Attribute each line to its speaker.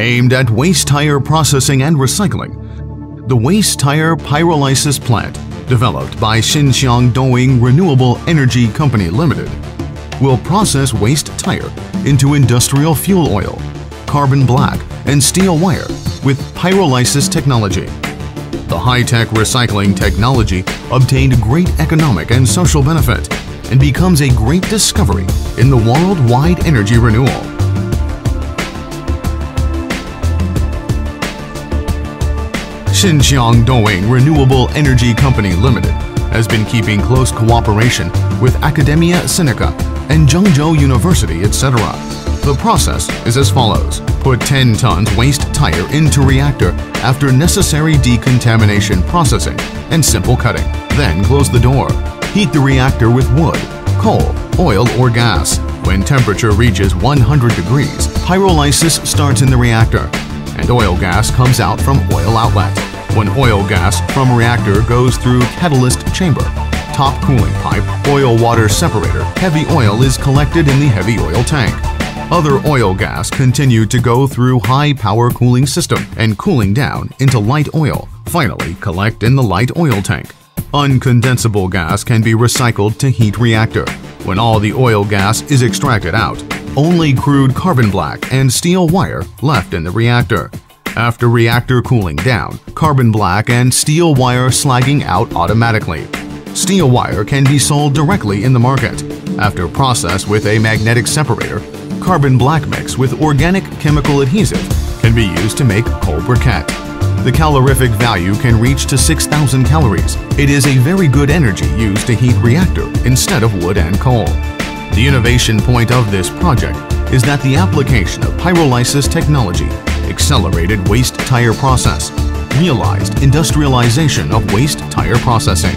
Speaker 1: aimed at waste tire processing and recycling. The waste tire pyrolysis plant, developed by Xinxiang Doing Renewable Energy Company Limited, will process waste tire into industrial fuel oil, carbon black, and steel wire with pyrolysis technology. The high-tech recycling technology obtained great economic and social benefit and becomes a great discovery in the worldwide energy renewal. Xinxiang Doing Renewable Energy Company Limited has been keeping close cooperation with Academia Sinica and Zhengzhou University, etc. The process is as follows. Put 10 tons waste tire into reactor after necessary decontamination processing and simple cutting. Then close the door. Heat the reactor with wood, coal, oil, or gas. When temperature reaches 100 degrees, pyrolysis starts in the reactor, and oil gas comes out from oil outlet. When oil gas from reactor goes through catalyst chamber, top cooling pipe, oil water separator, heavy oil is collected in the heavy oil tank. Other oil gas continue to go through high power cooling system and cooling down into light oil, finally collect in the light oil tank. Uncondensable gas can be recycled to heat reactor. When all the oil gas is extracted out, only crude carbon black and steel wire left in the reactor. After reactor cooling down, carbon black and steel wire slagging out automatically. Steel wire can be sold directly in the market. After process with a magnetic separator, carbon black mix with organic chemical adhesive can be used to make coal briquette. The calorific value can reach to 6,000 calories. It is a very good energy used to heat reactor instead of wood and coal. The innovation point of this project is that the application of pyrolysis technology accelerated waste tire process, realized industrialization of waste tire processing,